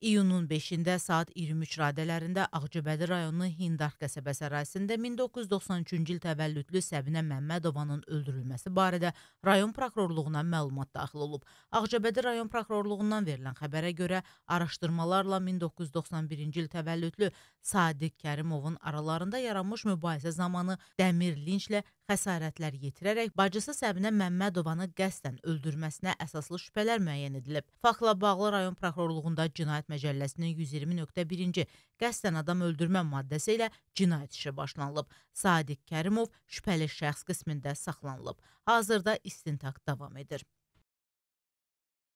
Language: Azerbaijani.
İyunun 5-də saat 23 radələrində Ağcabədi rayonu Hindar qəsəbəsi ərazisində 1993-cü il təvəllüdlü Səbinə Məmmədovanın öldürülməsi barədə rayon prokurorluğuna məlumat daxil olub. Ağcabədi rayon prokurorluğundan verilən xəbərə görə araşdırmalarla 1991-ci il təvəllüdlü Sadiq Kərimovun aralarında yaranmış mübahisə zamanı dəmir linçlə xəsarətlər yetirərək bacısı Səbinə Məmmədovanı qəsdən öldürməsinə əsaslı şübhələr müəyyən edilib. Faktla bağlı rayon prokurorluğunda cinayət Cinayət Məcəlləsinin 120.1-ci qəsdən adam öldürmə maddəsi ilə cinayət işi başlanılıb. Sadiq Kərimov şübhəli şəxs qismində saxlanılıb. Hazırda istintaq davam edir.